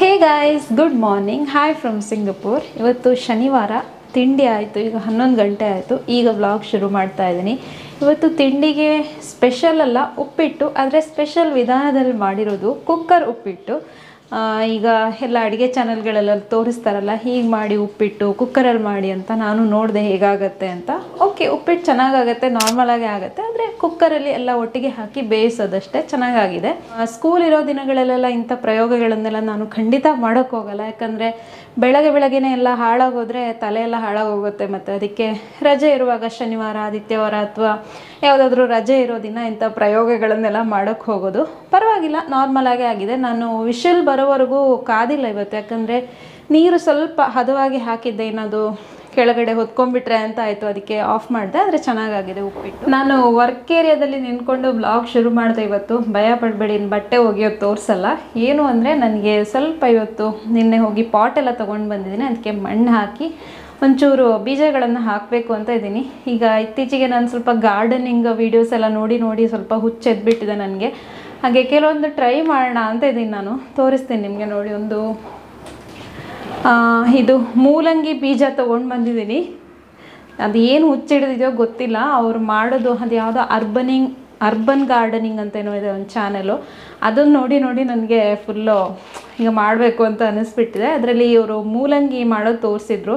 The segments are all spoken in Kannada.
Hey guys good morning hi from Singapore ಇವತ್ತು ಶನಿವಾರ, ತಿಂಡಿ ಆಯಿತು, ಈಗ ಹನ್ನೊಂದು ಗಂಟೆ ಆಯಿತು. ಈಗ ವ್ಲಾಗ್ ಶುರು ಮಾಡ್ತಾ ಇದ್ದೀನಿ. ಇವತ್ತು ತಿಂಡಿಗೆ ಸ್ಪೆಷಲ್ ಅಲ್ಲ, ಉಪ್ಪಿಟ್ಟು. ಆದರೆ ಸ್ಪೆಷಲ್ ವಿಧಾನದಲ್ಲಿ ಮಾಡಿರೋದು ಕುಕ್ಕರ್ ಉಪ್ಪಿಟ್ಟು. ಈಗ ಎಲ್ಲ ಅಡುಗೆ ಚಾನಲ್ಗಳೆಲ್ಲ ತೋರಿಸ್ತಾರಲ್ಲ, ಹೀಗೆ ಮಾಡಿ ಉಪ್ಪಿಟ್ಟು ಕುಕ್ಕರಲ್ಲಿ ಮಾಡಿ ಅಂತ ನಾನು ನೋಡಿದೆ ಹೇಗಾಗತ್ತೆ ಅಂತ. ಓಕೆ ಉಪ್ಪಿಟ್ಟು ಚೆನ್ನಾಗಾಗತ್ತೆ ನಾರ್ಮಲಾಗೇ ಆಗಿ ಆಗುತ್ತೆ, ಆದರೆ ಕುಕ್ಕರಲ್ಲಿ ಎಲ್ಲ ಒಟ್ಟಿಗೆ ಹಾಕಿ ಬೇಯಿಸೋದಷ್ಟೇ ಚೆನ್ನಾಗಾಗಿದೆ. ಸ್ಕೂಲ್ ಇರೋ ದಿನಗಳಲ್ಲೆಲ್ಲ ಇಂಥ ಪ್ರಯೋಗಗಳನ್ನೆಲ್ಲ ನಾನು ಖಂಡಿತ ಮಾಡೋಕ್ಕೋಗಲ್ಲ, ಯಾಕಂದರೆ ಬೆಳಗ್ಗೆ ಬೆಳಗ್ಗೆನೇ ಎಲ್ಲ ಹಾಳಾಗೋದ್ರೆ ತಲೆ ಎಲ್ಲ ಹಾಳಾಗೋಗುತ್ತೆ ಮತ್ತು ಅದಕ್ಕೆ ರಜೆ ಇರುವಾಗ ಶನಿವಾರ, ಆದಿತ್ಯವಾರ ಅಥವಾ ಯಾವುದಾದ್ರೂ ರಜೆ ಇರೋ ದಿನ ಇಂಥ ಪ್ರಯೋಗಗಳನ್ನೆಲ್ಲ ಮಾಡೋಕ್ಕೆ ಹೋಗೋದು. ಪರವಾಗಿಲ್ಲ ನಾರ್ಮಲ್ ಆಗೇ ಆಗಿದೆ. ನಾನು ವಿಷಲ್ ಬರೋವರೆಗೂ ಕಾದಿಲ್ಲ ಇವತ್ತು. ಯಾಕಂದರೆ ನೀರು ಸ್ವಲ್ಪ ಹದವಾಗಿ ಹಾಕಿದ್ದೆ ಇನ್ನದು ಕೆಳಗಡೆ ಹೊತ್ಕೊಂಡ್ಬಿಟ್ರೆ ಅಂತ ಆಯಿತು, ಅದಕ್ಕೆ ಆಫ್ ಮಾಡಿದೆ, ಆದರೆ ಚೆನ್ನಾಗಾಗಿದೆ ಉಪ್ಪಿಟ್ಟು. ನಾನು ವರ್ಕ್ ಏರಿಯಾದಲ್ಲಿ ನಿಂತ್ಕೊಂಡು ಬ್ಲಾಗ್ ಶುರು ಮಾಡಿದೆ ಇವತ್ತು. ಭಯ ಪಡಬೇಡಿ ಬಟ್ಟೆ ಒಗೆಯೋದು ತೋರಿಸಲ್ಲ. ಏನು ಅಂದರೆ ನನಗೆ ಸ್ವಲ್ಪ ಇವತ್ತು ನಿನ್ನೆ ಹೋಗಿ ಪಾಟ್ ಎಲ್ಲ ತೊಗೊಂಡು ಬಂದಿದ್ದೀನಿ ಅದಕ್ಕೆ ಮಣ್ಣು ಹಾಕಿ ಒಂಚೂರು ಬೀಜಗಳನ್ನು ಹಾಕಬೇಕು ಅಂತ ಇದ್ದೀನಿ. ಈಗ ಇತ್ತೀಚೆಗೆ ನಾನು ಸ್ವಲ್ಪ ಗಾರ್ಡನಿಂಗ್ ವೀಡಿಯೋಸ್ ಎಲ್ಲ ನೋಡಿ ನೋಡಿ ಸ್ವಲ್ಪ ಹುಚ್ಚೆದ್ಬಿಟ್ಟಿದೆ ನನಗೆ. ಹಾಗೆ ಕೆಲವೊಂದು ಟ್ರೈ ಮಾಡೋಣ ಅಂತ ಇದ್ದೀನಿ ನಾನು. ತೋರಿಸ್ತೀನಿ ನಿಮಗೆ ನೋಡಿ, ಒಂದು ಇದು ಮೂಲಂಗಿ ಬೀಜ ತೊಗೊಂಡು ಬಂದಿದ್ದೀನಿ. ಅದು ಏನು ಹುಚ್ಚಿಡಿದಿದೆಯೋ ಗೊತ್ತಿಲ್ಲ. ಅವ್ರು ಮಾಡೋದು ಅದು ಯಾವುದೋ ಅರ್ಬನಿಂಗ್, ಅರ್ಬನ್ ಗಾರ್ಡನಿಂಗ್ ಅಂತೇನೋ ಇದೆ ಒಂದು ಚಾನೆಲು. ಅದನ್ನು ನೋಡಿ ನೋಡಿ ನನಗೆ ಫುಲ್ಲು ಈಗ ಮಾಡಬೇಕು ಅಂತ ಅನ್ನಿಸ್ಬಿಟ್ಟಿದೆ ಅದರಲ್ಲಿ ಇವರು ಮೂಲಂಗಿ ಮಾಡೋದು ತೋರಿಸಿದ್ರು.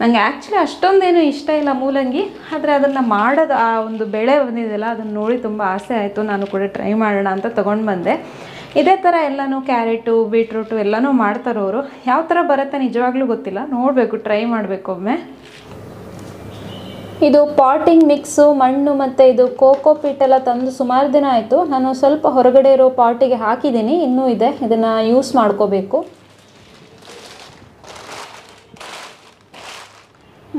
ನನಗೆ ಆ್ಯಕ್ಚುಲಿ ಅಷ್ಟೊಂದೇನು ಇಷ್ಟ ಇಲ್ಲ ಮೂಲಂಗಿ. ಆದರೆ ಅದನ್ನು ಮಾಡೋದು ಆ ಒಂದು ಬೆಳೆ ಬಂದಿದೆಯಲ್ಲ ಅದನ್ನು ನೋಡಿ ತುಂಬ ಆಸೆ ಆಯಿತು. ನಾನು ಕೂಡ ಟ್ರೈ ಮಾಡೋಣ ಅಂತ ತೊಗೊಂಡು ಬಂದೆ. ಇದೇ ಥರ ಎಲ್ಲನೂ ಕ್ಯಾರೆಟು ಬೀಟ್ರೂಟು ಎಲ್ಲನೂ ಮಾಡ್ತಾರವರು ಯಾವ ಥರ ಬರುತ್ತೆ ನಿಜವಾಗ್ಲೂ ಗೊತ್ತಿಲ್ಲ. ನೋಡಬೇಕು ಟ್ರೈ ಮಾಡಬೇಕು ಒಮ್ಮೆ. ಇದು ಪಾಟಿಂಗ್ ಮಿಕ್ಸು ಮಣ್ಣು ಮತ್ತು ಇದು ಕೋಕೋ ಪೀಟ್ ತಂದು ಸುಮಾರು ದಿನ ಆಯಿತು. ನಾನು ಸ್ವಲ್ಪ ಹೊರಗಡೆ ಇರೋ ಪಾಟಿಗೆ ಹಾಕಿದ್ದೀನಿ. ಇನ್ನೂ ಇದೆ. ಇದನ್ನು ಯೂಸ್ ಮಾಡ್ಕೋಬೇಕು.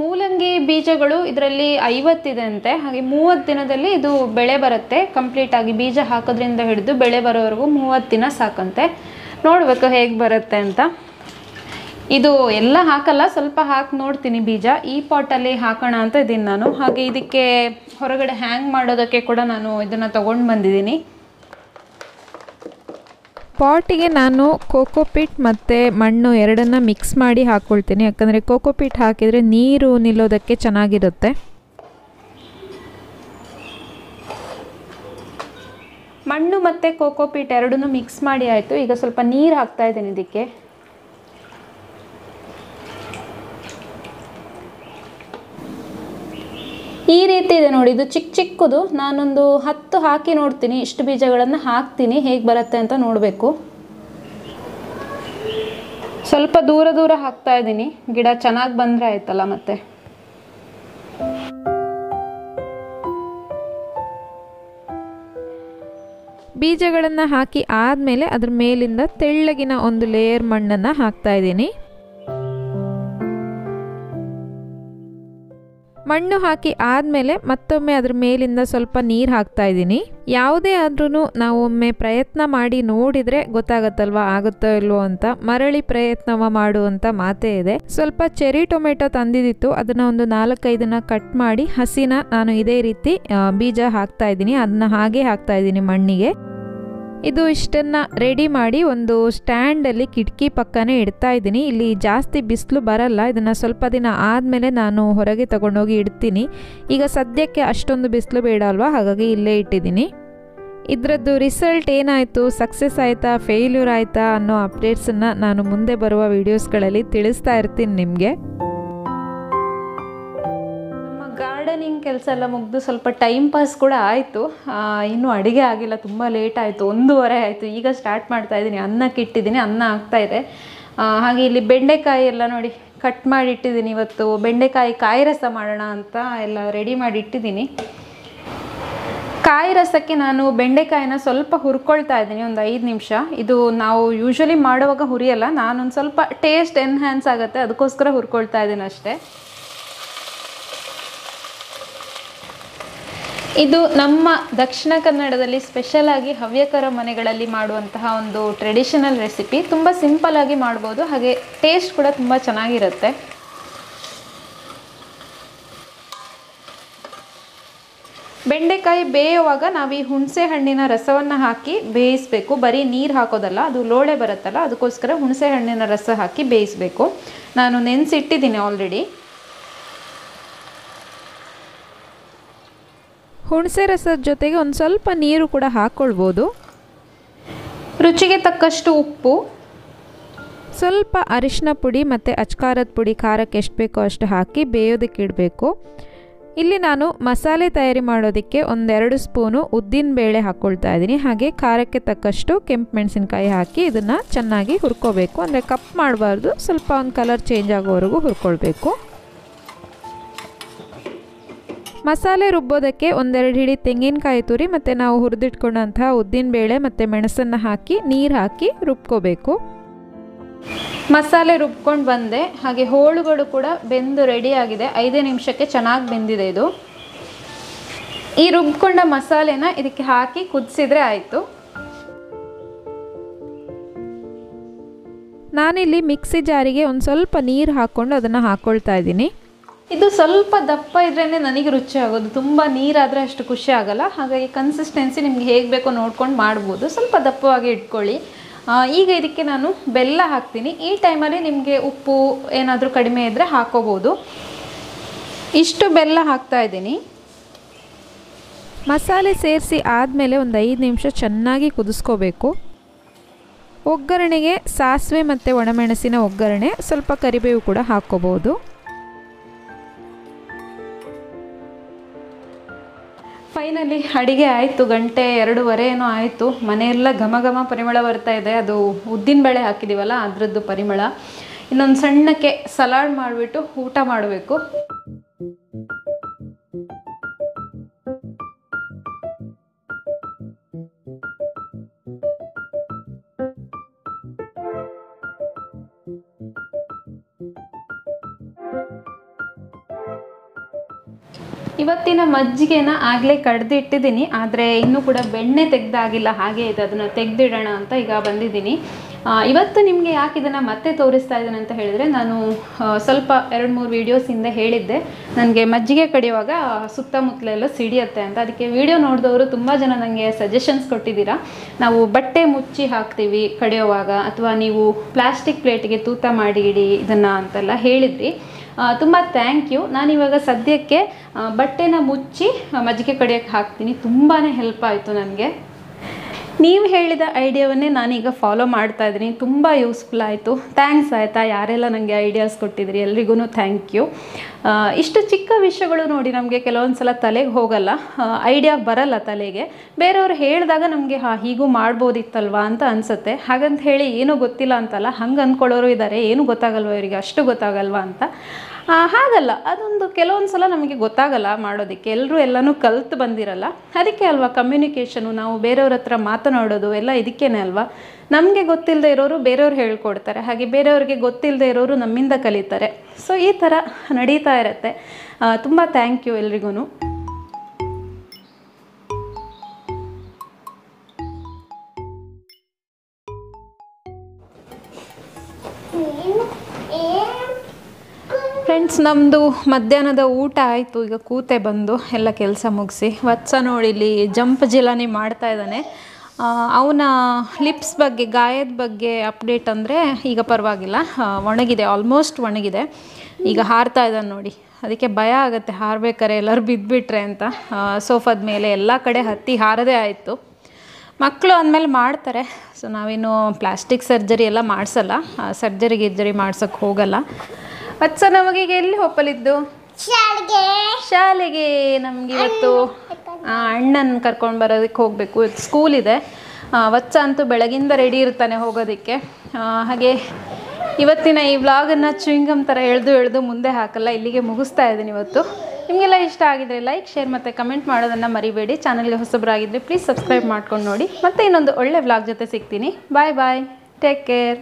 ಮೂಲಂಗಿ ಬೀಜಗಳು ಇದರಲ್ಲಿ ಐವತ್ತಿದೆ ಅಂತೆ ಹಾಗೆ ಮೂವತ್ತು ದಿನದಲ್ಲಿ ಇದು ಬೆಳೆ ಬರುತ್ತೆ. ಕಂಪ್ಲೀಟ್ ಆಗಿ ಬೀಜ ಹಾಕೋದ್ರಿಂದ ಹಿಡಿದು ಬೆಳೆ ಬರೋವರೆಗೂ ಮೂವತ್ತು ದಿನ ಸಾಕಂತೆ. ನೋಡಬೇಕು ಹೇಗೆ ಬರುತ್ತೆ ಅಂತ. ಇದು ಎಲ್ಲ ಹಾಕಲ್ಲ, ಸ್ವಲ್ಪ ಹಾಕಿ ನೋಡ್ತೀನಿ ಬೀಜ. ಈ ಪಾಟಲ್ಲಿ ಹಾಕೋಣ ಅಂತ ಇದ್ದೀನಿ ನಾನು. ಹಾಗೆ ಇದಕ್ಕೆ ಹೊರಗಡೆ ಹ್ಯಾಂಗ್ ಮಾಡೋದಕ್ಕೆ ಕೂಡ ನಾನು ಇದನ್ನು ತೊಗೊಂಡು ಬಂದಿದ್ದೀನಿ. ಪಾಟಿಗೆ ನಾನು ಕೋಕೋಪಿಟ್ ಮತ್ತು ಮಣ್ಣು ಎರಡನ್ನ ಮಿಕ್ಸ್ ಮಾಡಿ ಹಾಕ್ಕೊಳ್ತೀನಿ ಯಾಕಂದರೆ ಕೋಕೋಪಿಟ್ ಹಾಕಿದರೆ ನೀರು ನಿಲ್ಲೋದಕ್ಕೆ ಚೆನ್ನಾಗಿರುತ್ತೆ. ಮಣ್ಣು ಮತ್ತು ಕೋಕೋಪೀಟ್ ಎರಡನ್ನೂ ಮಿಕ್ಸ್ ಮಾಡಿ ಆಯಿತು. ಈಗ ಸ್ವಲ್ಪ ನೀರು ಹಾಕ್ತಾ ಇದ್ದೀನಿ ಇದಕ್ಕೆ. ಇದೆ ನೋಡಿ, ಇದು ಚಿಕ್ಕ ಚಿಕ್ಕದು. ನಾನೊಂದು ಹತ್ತು ಹಾಕಿ ನೋಡ್ತೀನಿ. ಇಷ್ಟು ಬೀಜಗಳನ್ನು ಹಾಕ್ತೀನಿ. ಹೇಗೆ ಬರುತ್ತೆ ಅಂತ ನೋಡಬೇಕು. ಸ್ವಲ್ಪ ದೂರ ದೂರ ಹಾಕ್ತಾ ಇದ್ದೀನಿ. ಗಿಡ ಚೆನ್ನಾಗಿ ಬಂದರೆ ಆಯ್ತಲ್ಲ ಮತ್ತೆ. ಬೀಜಗಳನ್ನು ಹಾಕಿ ಆದಮೇಲೆ ಅದ್ರ ಮೇಲಿಂದ ತೆಳ್ಳಗಿನ ಒಂದು ಲೇಯರ್ ಮಣ್ಣನ್ನು ಹಾಕ್ತಾ ಇದ್ದೀನಿ. ಮಣ್ಣು ಹಾಕಿ ಆದಮೇಲೆ ಮತ್ತೊಮ್ಮೆ ಅದ್ರ ಮೇಲಿಂದ ಸ್ವಲ್ಪ ನೀರು ಹಾಕ್ತಾ ಇದ್ದೀನಿ. ಯಾವುದೇ ಆದ್ರೂ ನಾವು ಒಮ್ಮೆ ಪ್ರಯತ್ನ ಮಾಡಿ ನೋಡಿದರೆ ಗೊತ್ತಾಗತ್ತಲ್ವಾ, ಆಗುತ್ತೋ ಇಲ್ವೋ ಅಂತ. ಮರಳಿ ಪ್ರಯತ್ನವ ಮಾಡುವಂತ ಮಾತೇ ಇದೆ. ಸ್ವಲ್ಪ ಚೆರಿ ಟೊಮೆಟೊ ತಂದಿದ್ದಿತ್ತು. ಅದನ್ನ ಒಂದು ನಾಲ್ಕೈದನ್ನ ಕಟ್ ಮಾಡಿ ಹಸಿನ ನಾನು ಇದೇ ರೀತಿ ಬೀಜ ಹಾಕ್ತಾ ಇದ್ದೀನಿ. ಅದನ್ನ ಹಾಗೆ ಹಾಕ್ತಾ ಇದ್ದೀನಿ ಮಣ್ಣಿಗೆ. ಇದು ಇಷ್ಟನ್ನ ರೆಡಿ ಮಾಡಿ ಒಂದು ಸ್ಟ್ಯಾಂಡಲ್ಲಿ ಕಿಟಕಿ ಪಕ್ಕನೇ ಇಡ್ತಾ ಇದ್ದೀನಿ. ಇಲ್ಲಿ ಜಾಸ್ತಿ ಬಿಸಿಲು ಬರಲ್ಲ. ಇದನ್ನು ಸ್ವಲ್ಪ ದಿನ ಆದಮೇಲೆ ನಾನು ಹೊರಗೆ ತಗೊಂಡೋಗಿ ಇಡ್ತೀನಿ. ಈಗ ಸದ್ಯಕ್ಕೆ ಅಷ್ಟೊಂದು ಬಿಸಿಲು ಬೇಡ ಅಲ್ವಾ? ಹಾಗಾಗಿ ಇಲ್ಲೇ ಇಟ್ಟಿದ್ದೀನಿ. ಇದರದ್ದು ರಿಸಲ್ಟ್ ಏನಾಯಿತು? ಸಕ್ಸಸ್ ಆಯಿತಾ? ಫೇಲ್ಯೂರ್ ಆಯಿತಾ? ಅನ್ನೋ ಅಪ್ಡೇಟ್ಸನ್ನು ನಾನು ಮುಂದೆ ಬರುವ ವೀಡಿಯೋಸ್ಗಳಲ್ಲಿ ತಿಳಿಸ್ತಾ ಇರ್ತೀನಿ ನಿಮಗೆ. ಗಾರ್ಡನಿಂಗ್ ಕೆಲಸ ಎಲ್ಲ ಮುಗಿದು ಸ್ವಲ್ಪ ಟೈಮ್ ಪಾಸ್ ಕೂಡ ಆಯಿತು. ಇನ್ನೂ ಅಡುಗೆ ಆಗಿಲ್ಲ, ತುಂಬ ಲೇಟ್ ಆಯಿತು. ಒಂದೂವರೆ ಆಯಿತು. ಈಗ ಸ್ಟಾರ್ಟ್ ಮಾಡ್ತಾ ಇದ್ದೀನಿ. ಅನ್ನಕ್ಕೆ ಇಟ್ಟಿದ್ದೀನಿ ಅನ್ನ ಆಗ್ತಾ ಇದೆ. ಹಾಗೆ ಇಲ್ಲಿ ಬೆಂಡೆಕಾಯಿ ಎಲ್ಲ ನೋಡಿ ಕಟ್ ಮಾಡಿ ಇಟ್ಟಿದ್ದೀನಿ ಇವತ್ತು. ಬೆಂಡೆಕಾಯಿ ಕಾಯಿ ರಸ ಮಾಡೋಣ ಅಂತ ಎಲ್ಲ ರೆಡಿ ಮಾಡಿ ಇಟ್ಟಿದ್ದೀನಿ. ಕಾಯಿ ರಸಕ್ಕೆ ನಾನು ಬೆಂಡೆಕಾಯಿನ ಸ್ವಲ್ಪ ಹುರ್ಕೊಳ್ತಾ ಇದ್ದೀನಿ, ಒಂದು ಐದು ನಿಮಿಷ. ಇದು ನಾವು ಯೂಶ್ವಲಿ ಮಾಡುವಾಗ ಹುರಿಯಲ್ಲ, ನಾನೊಂದು ಸ್ವಲ್ಪ ಟೇಸ್ಟ್ ಎನ್ಹ್ಯಾನ್ಸ್ ಆಗುತ್ತೆ, ಅದಕ್ಕೋಸ್ಕರ ಹುರ್ಕೊಳ್ತಾ ಇದ್ದೀನಿ ಅಷ್ಟೇ. ಇದು ನಮ್ಮ ದಕ್ಷಿಣ ಕನ್ನಡದಲ್ಲಿ ಸ್ಪೆಷಲ್ ಆಗಿ ಹವ್ಯಕರ ಮನೆಗಳಲ್ಲಿ ಮಾಡುವಂತಹ ಒಂದು ಟ್ರೆಡಿಷನಲ್ ರೆಸಿಪಿ ತುಂಬ ಸಿಂಪಲ್ ಆಗಿ ಮಾಡ್ಬೋದು. ಹಾಗೆ ಟೇಸ್ಟ್ ಕೂಡ ತುಂಬ ಚೆನ್ನಾಗಿರುತ್ತೆ. ಬೆಂಡೆಕಾಯಿ ಬೇಯುವಾಗ ನಾವು ಈ ಹುಣಸೆ ಹಣ್ಣಿನ ರಸವನ್ನು ಹಾಕಿ ಬೇಯಿಸಬೇಕು. ಬರೀ ನೀರು ಹಾಕೋದಲ್ಲ, ಅದು ಲೋಳೆ ಬರುತ್ತಲ್ಲ, ಅದಕ್ಕೋಸ್ಕರ ಹುಣಸೆ ಹಣ್ಣಿನ ರಸ ಹಾಕಿ ಬೇಯಿಸಬೇಕು. ನಾನು ನೆನೆಸಿಟ್ಟಿದ್ದೀನಿ ಆಲ್ರೆಡಿ ಹುಣಸೆ ರಸದ ಜೊತೆಗೆ ಒಂದು ಸ್ವಲ್ಪ ನೀರು ಕೂಡ ಹಾಕ್ಕೊಳ್ಬೋದು ರುಚಿಗೆ ತಕ್ಕಷ್ಟು ಉಪ್ಪು. ಸ್ವಲ್ಪ ಅರಿಶಿನ ಪುಡಿ ಮತ್ತು ಅಚ್ಕಾರದ ಪುಡಿ ಖಾರಕ್ಕೆ ಎಷ್ಟು ಬೇಕೋ ಅಷ್ಟು ಹಾಕಿ ಬೇಯೋದಕ್ಕೆ ಇಡಬೇಕು. ಇಲ್ಲಿ ನಾನು ಮಸಾಲೆ ತಯಾರಿ ಮಾಡೋದಕ್ಕೆ ಒಂದೆರಡು ಸ್ಪೂನು ಉದ್ದಿನ ಬೇಳೆ ಹಾಕ್ಕೊಳ್ತಾ ಇದ್ದೀನಿ. ಹಾಗೆ ಖಾರಕ್ಕೆ ತಕ್ಕಷ್ಟು ಕೆಂಪು ಮೆಣಸಿನ್ಕಾಯಿ ಹಾಕಿ ಇದನ್ನು ಚೆನ್ನಾಗಿ ಹುರ್ಕೋಬೇಕು. ಅಂದರೆ ಕಪ್ ಮಾಡಬಾರ್ದು ಸ್ವಲ್ಪ ಒಂದು ಕಲರ್ ಚೇಂಜ್ ಆಗೋವರೆಗೂ ಹುರ್ಕೊಳ್ಬೇಕು. ಮಸಾಲೆ ರುಬ್ಬೋದಕ್ಕೆ ಒಂದೆರಡು ಹಿಡಿ ತೆಂಗಿನಕಾಯಿ ತುರಿ ಮತ್ತು ನಾವು ಹುರಿದಿಟ್ಕೊಂಡಂತಹ ಉದ್ದಿನಬೇಳೆ ಮತ್ತು ಮೆಣಸನ್ನು ಹಾಕಿ, ನೀರು ಹಾಕಿ ರುಬ್ಕೋಬೇಕು. ಮಸಾಲೆ ರುಬ್ಕೊಂಡು ಬಂದೆ. ಹಾಗೆ ಹೋಳುಗಳು ಕೂಡ ಬೆಂದು ರೆಡಿ ಆಗಿದೆ. ಐದೇ ನಿಮಿಷಕ್ಕೆ ಚೆನ್ನಾಗಿ ಬೆಂದಿದೆ ಇದು. ಈ ರುಬ್ಕೊಂಡ ಮಸಾಲೆನ ಇದಕ್ಕೆ ಹಾಕಿ ಕುದಿಸಿದ್ರೆ ಆಯಿತು. ನಾನಿಲ್ಲಿ ಮಿಕ್ಸಿ ಜಾರಿಗೆ ಒಂದು ಸ್ವಲ್ಪ ನೀರು ಹಾಕ್ಕೊಂಡು ಅದನ್ನು ಹಾಕ್ಕೊಳ್ತಾ ಇದ್ದೀನಿ. ಇದು ಸ್ವಲ್ಪ ದಪ್ಪ ಇದ್ರೇ ನನಗೆ ರುಚಿ ಆಗೋದು. ತುಂಬ ನೀರಾದರೆ ಅಷ್ಟು ಖುಷಿ ಆಗಲ್ಲ. ಹಾಗಾಗಿ ಕನ್ಸಿಸ್ಟೆನ್ಸಿ ನಿಮ್ಗೆ ಹೇಗೆ ಬೇಕೋ ನೋಡ್ಕೊಂಡು ಮಾಡ್ಬೋದು. ಸ್ವಲ್ಪ ದಪ್ಪವಾಗಿ ಇಟ್ಕೊಳ್ಳಿ. ಈಗ ಇದಕ್ಕೆ ನಾನು ಬೆಲ್ಲ ಹಾಕ್ತೀನಿ. ಈ ಟೈಮಲ್ಲಿ ನಿಮಗೆ ಉಪ್ಪು ಏನಾದರೂ ಕಡಿಮೆ ಇದ್ದರೆ ಹಾಕೋಬೋದು. ಇಷ್ಟು ಬೆಲ್ಲ ಹಾಕ್ತಾ ಇದ್ದೀನಿ. ಮಸಾಲೆ ಸೇರಿಸಿ ಆದಮೇಲೆ ಒಂದು ಐದು ನಿಮಿಷ ಚೆನ್ನಾಗಿ ಕುದಿಸ್ಕೋಬೇಕು. ಒಗ್ಗರಣೆಗೆ ಸಾಸಿವೆ ಮತ್ತು ಒಣಮೆಣಸಿನ ಒಗ್ಗರಣೆ, ಸ್ವಲ್ಪ ಕರಿಬೇವು ಕೂಡ ಹಾಕ್ಕೋಬೋದು. ಫೈನಲಿ ಅಡಿಗೆ ಆಯಿತು, ಗಂಟೆ ಎರಡೂವರೆ ಏನೋ ಆಯಿತು. ಮನೆಯೆಲ್ಲ ಘಮ ಘಮ ಪರಿಮಳ ಬರ್ತಾ ಇದೆ. ಅದು ಉದ್ದಿನ ಬೇಳೆ ಹಾಕಿದ್ದೀವಲ್ಲ ಅದರದ್ದು ಪರಿಮಳ. ಇನ್ನೊಂದು ಸಣ್ಣಕ್ಕೆ ಸಲಾಡ್ ಮಾಡಿಬಿಟ್ಟು ಊಟ ಮಾಡಬೇಕು. ಇವತ್ತಿನ ಮಜ್ಜಿಗೆನ ಆಗಲೇ ಕಡ್ದು ಇಟ್ಟಿದ್ದೀನಿ ಆದರೆ ಇನ್ನೂ ಕೂಡ ಬೆಣ್ಣೆ ತೆಗ್ದಾಗಿಲ್ಲ, ಹಾಗೆ ಇದೆ, ಅದನ್ನು ತೆಗೆದಿಡೋಣ ಅಂತ ಈಗ ಬಂದಿದ್ದೀನಿ. ಇವತ್ತು ನಿಮಗೆ ಯಾಕೆ ಇದನ್ನು ಮತ್ತೆ ತೋರಿಸ್ತಾ ಇದ್ದೇನೆ ಅಂತ ಹೇಳಿದರೆ, ನಾನು ಸ್ವಲ್ಪ ಎರಡು ಮೂರು ವೀಡಿಯೋಸ್ ಹಿಂದೆ ಹೇಳಿದ್ದೆ. ನನಗೆ ಮಜ್ಜಿಗೆ ಕಡಿಯುವಾಗ ಸುತ್ತಮುತ್ತಲೆಲ್ಲ ಸಿಡಿಯುತ್ತೆ ಅಂತ. ಅದಕ್ಕೆ ವಿಡಿಯೋ ನೋಡಿದವರು ತುಂಬ ಜನ ನನಗೆ ಸಜೆಷನ್ಸ್ ಕೊಟ್ಟಿದ್ದೀರಾ. ನಾವು ಬಟ್ಟೆ ಮುಚ್ಚಿ ಹಾಕ್ತೀವಿ ಕಡಿಯುವಾಗ, ಅಥವಾ ನೀವು ಪ್ಲಾಸ್ಟಿಕ್ ಪ್ಲೇಟಿಗೆ ತೂತ ಮಾಡಿ ಇಡಿ ಇದನ್ನು ಅಂತೆಲ್ಲ ಹೇಳಿದ್ರಿ. ತುಂಬ ಥ್ಯಾಂಕ್ ಯು ನಾನಿವಾಗ ಸದ್ಯಕ್ಕೆ ಬಟ್ಟೆನ ಮುಚ್ಚಿ ಮಜ್ಜಿಗೆ ಕಡಿಯೋಕ್ಕೆ ಹಾಕ್ತೀನಿ. ತುಂಬಾ ಹೆಲ್ಪ್ ಆಯಿತು ನನಗೆ. ನೀವು ಹೇಳಿದ ಐಡಿಯಾವನ್ನೇ ನಾನೀಗ ಫಾಲೋ ಮಾಡ್ತಾ ಇದ್ದೀನಿ. ತುಂಬ ಯೂಸ್ಫುಲ್ ಆಯಿತು. ಥ್ಯಾಂಕ್ಸ್ ಆಯಿತಾ? ಯಾರೆಲ್ಲ ನನಗೆ ಐಡಿಯಾಸ್ ಕೊಟ್ಟಿದ್ರಿ? ಎಲ್ರಿಗೂ ಥ್ಯಾಂಕ್ ಯು ಇಷ್ಟು ಚಿಕ್ಕ ವಿಷಯಗಳು ನೋಡಿ ನಮಗೆ ಕೆಲವೊಂದು ಸಲ ತಲೆಗೆ ಹೋಗಲ್ಲ. ಐಡಿಯಾ ಬರಲ್ಲ ತಲೆಗೆ. ಬೇರೆಯವರು ಹೇಳಿದಾಗ ನಮಗೆ ಹಾ, ಹೀಗೂ ಮಾಡ್ಬೋದಿತ್ತಲ್ವಾ ಅಂತ ಅನಿಸುತ್ತೆ. ಹಾಗಂತ ಹೇಳಿ ಏನೂ ಗೊತ್ತಿಲ್ಲ ಅಂತಲ್ಲ, ಹಂಗೆ ಅಂದ್ಕೊಳ್ಳೋರು ಇದ್ದಾರೆ ಏನು ಗೊತ್ತಾಗಲ್ವ ಇವರಿಗೆ? ಅಷ್ಟು ಗೊತ್ತಾಗಲ್ವಾ ಅಂತ. ಹಾಗಲ್ಲ. ಅದೊಂದು ಕೆಲವೊಂದು ಸಲ ನಮಗೆ ಗೊತ್ತಾಗಲ್ಲ ಮಾಡೋದಕ್ಕೆ. ಎಲ್ಲರೂ ಎಲ್ಲನೂ ಕಲ್ತು ಬಂದಿರಲ್ಲ. ಅದಕ್ಕೆ ಅಲ್ವಾ ಕಮ್ಯುನಿಕೇಷನು ನಾವು ಬೇರೆಯವ್ರ ಹತ್ರ ಮಾತನಾಡೋದು ಎಲ್ಲ ಇದಕ್ಕೇನೆ ಅಲ್ವಾ? ನಮಗೆ ಗೊತ್ತಿಲ್ಲದೆ ಇರೋರು ಬೇರೆಯವ್ರು ಹೇಳ್ಕೊಡ್ತಾರೆ. ಹಾಗೆ ಬೇರೆಯವ್ರಿಗೆ ಗೊತ್ತಿಲ್ಲದೆ ಇರೋರು ನಮ್ಮಿಂದ ಕಲಿತಾರೆ. ಸೊ ಈ ಥರ ನಡೀತಾ ಇರುತ್ತೆ. ತುಂಬ ಥ್ಯಾಂಕ್ ಯು ಎಲ್ರಿಗೂ ಫ್ರೆಂಡ್ಸ್ ನಮ್ಮದು ಮಧ್ಯಾಹ್ನದ ಊಟ ಆಯಿತು. ಈಗ ಕೂತೆ ಬಂದು ಎಲ್ಲ ಕೆಲಸ ಮುಗಿಸಿ ವತ್ಸ ನೋಡಿ ಇಲ್ಲಿ ಜಂಪ್ ಜಿಲಾನಿ ಮಾಡ್ತಾ ಇದ್ದಾನೆ. ಅವನ ಲಿಪ್ಸ್ ಬಗ್ಗೆ, ಗಾಯದ ಬಗ್ಗೆ ಅಪ್ಡೇಟ್ ಅಂದರೆ ಈಗ ಪರವಾಗಿಲ್ಲ. ಒಣಗಿದೆ ಆಲ್ಮೋಸ್ಟ್ ಒಣಗಿದೆ. ಈಗ ಹಾರ್ತಾ ಇದ್ದಾನೆ ನೋಡಿ. ಅದಕ್ಕೆ ಭಯ ಆಗುತ್ತೆ, ಹಾರಬೇಕಾರೆ ಎಲ್ಲರೂ ಬಿದ್ದುಬಿಟ್ರೆ ಅಂತ. ಸೋಫಾದ ಮೇಲೆ ಎಲ್ಲ ಕಡೆ ಹತ್ತಿ ಹಾರದೇ ಆಯಿತು. ಮಕ್ಕಳು ಅಂದಮೇಲೆ ಮಾಡ್ತಾರೆ. ಸೊ ನಾವೇನು ಪ್ಲಾಸ್ಟಿಕ್ ಸರ್ಜರಿ ಎಲ್ಲ ಮಾಡಿಸಲ್ಲ. ಸರ್ಜರಿ ಗಿರ್ಜರಿ ಮಾಡ್ಸೋಕ್ಕೆ ಹೋಗಲ್ಲ. ಅಚ್ಚ ನಮಗೀಗ ಎಲ್ಲಿ ಹೋಪಲಿದ್ದು ಶಾಲೆಗೆ. ಶಾಲೆಗೆ ನಮ್ಗೆ ಇವತ್ತು ಅಣ್ಣನ ಕರ್ಕೊಂಡು ಬರೋದಕ್ಕೆ ಹೋಗಬೇಕು. ಇವತ್ತು ಸ್ಕೂಲ್ ಇದೆ. ವತ್ಸ ಅಂತೂ ಬೆಳಗಿಂದ ರೆಡಿ ಇರ್ತಾನೆ ಹೋಗೋದಕ್ಕೆ. ಹಾಗೆ ಇವತ್ತಿನ ಈ ವ್ಲಾಗನ್ನು ಚುಯಿಂಗಮ್ ಥರ ಎಳೆದು ಎಳೆದು ಮುಂದೆ ಹಾಕಲ್ಲ ಇಲ್ಲಿಗೆ ಮುಗಿಸ್ತಾ ಇದ್ದೀನಿ ಇವತ್ತು. ನಿಮಗೆಲ್ಲ ಇಷ್ಟ ಆಗಿದ್ರೆ ಲೈಕ್ ಶೇರ್ ಮತ್ತು ಕಮೆಂಟ್ ಮಾಡೋದನ್ನು ಮರಿಬೇಡಿ. ಚಾನಲ್ಗೆ ಹೊಸಬರಾಗಿದ್ದರೆ ಪ್ಲೀಸ್ ಸಬ್ಸ್ಕ್ರೈಬ್ ಮಾಡ್ಕೊಂಡು ನೋಡಿ. ಮತ್ತೆ ಇನ್ನೊಂದು ಒಳ್ಳೆ ವ್ಲಾಗ್ ಜೊತೆ ಸಿಗ್ತೀನಿ. ಬಾಯ್ ಬಾಯ್ ಟೇಕ್ ಕೇರ್